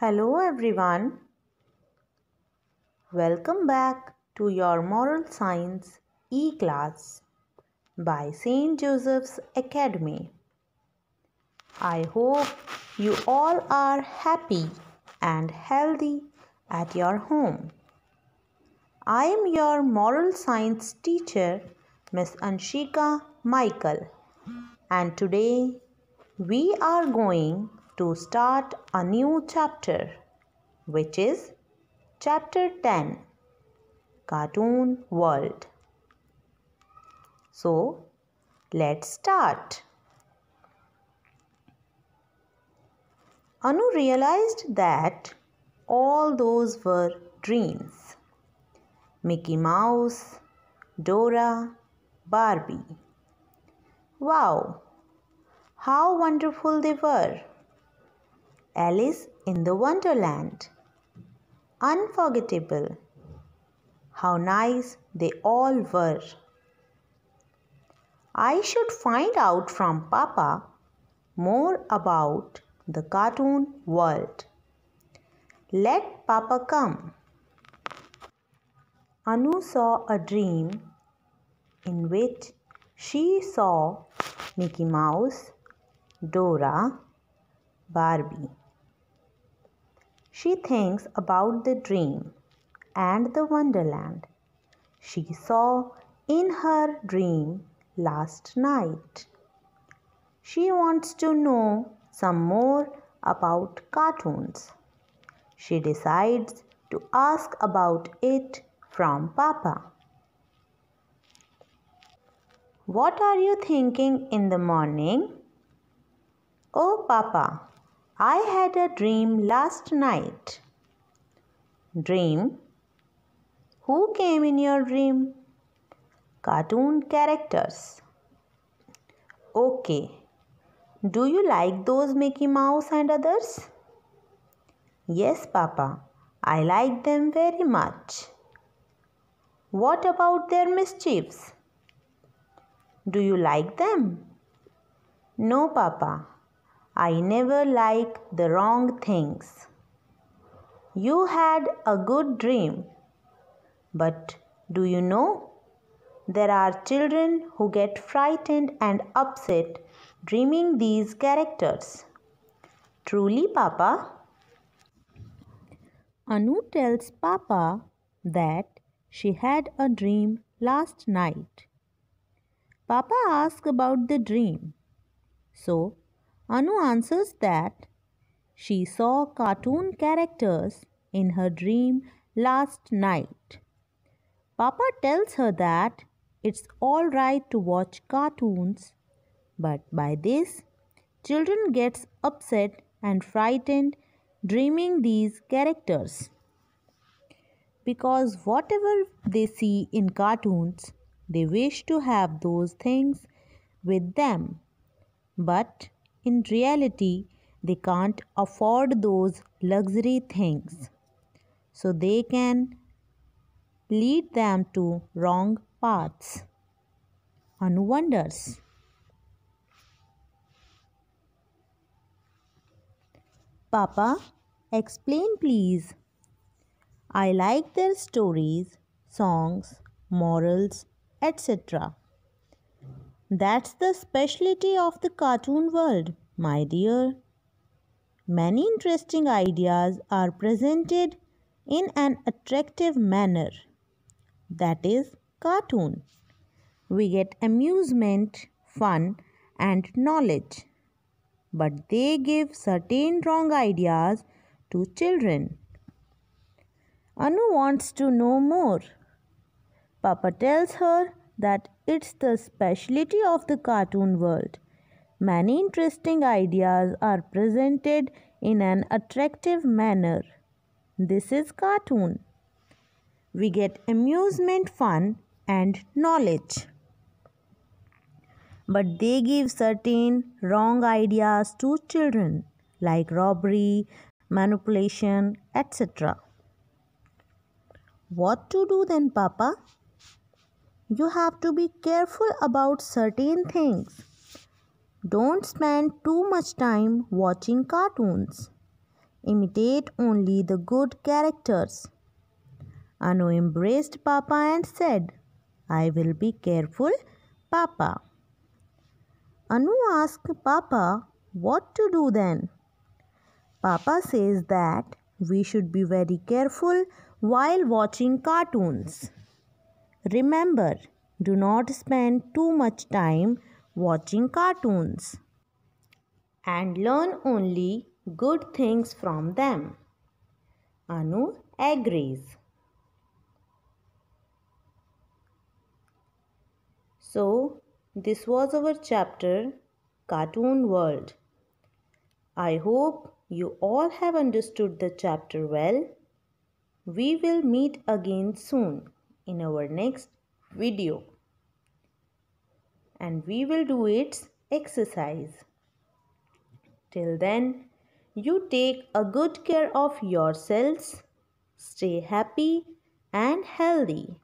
Hello everyone. Welcome back to your Moral Science e-class by St. Joseph's Academy. I hope you all are happy and healthy at your home. I am your moral science teacher, Miss Anshika Michael, and today we are going to start a new chapter, which is Chapter 10 Cartoon World. So, let's start. Anu realized that all those were dreams. Mickey Mouse, Dora, Barbie. Wow, how wonderful they were! Alice in the Wonderland. Unforgettable. How nice they all were. I should find out from Papa more about the cartoon world. Let Papa come. Anu saw a dream in which she saw Mickey Mouse, Dora, Barbie. She thinks about the dream and the wonderland she saw in her dream last night. She wants to know some more about cartoons. She decides to ask about it from Papa. What are you thinking in the morning? Oh, Papa, I had a dream last night. Dream? Who came in your dream? Cartoon characters. Okay. Do you like those Mickey Mouse and others? Yes, Papa. I like them very much. What about their mischiefs? Do you like them? No, Papa. I never like the wrong things. You had a good dream. But do you know? There are children who get frightened and upset dreaming these characters. Truly, Papa? Anu tells Papa that she had a dream last night. Papa asks about the dream. So Anu answers that she saw cartoon characters in her dream last night. Papa tells her that it's all right to watch cartoons, but by this, children gets upset and frightened dreaming these characters. Because whatever they see in cartoons, they wish to have those things with them. But in reality, they can't afford those luxury things. So they can lead them to wrong paths. Anu wonders. Papa, explain please. I like their stories, songs, morals, etc. That's the specialty of the cartoon world, my dear. Many interesting ideas are presented in an attractive manner. That is, cartoon. We get amusement, fun, and knowledge. But they give certain wrong ideas to children. Anu wants to know more. Papa tells her that it's the specialty of the cartoon world. Many interesting ideas are presented in an attractive manner. This is cartoon. We get amusement, fun, and knowledge. But they give certain wrong ideas to children like robbery, manipulation, etc. What to do then, Papa? You have to be careful about certain things. Don't spend too much time watching cartoons. imitate only the good characters. Anu embraced Papa and said, I will be careful, Papa. Anu asked Papa what to do then. Papa says that we should be very careful while watching cartoons. Remember, do not spend too much time watching cartoons and learn only good things from them. Anu agrees. So, this was our chapter Cartoon World. I hope you all have understood the chapter well. We will meet again soon in our next video and we will do its exercise. Till then, you take a good care of yourselves, stay happy and healthy.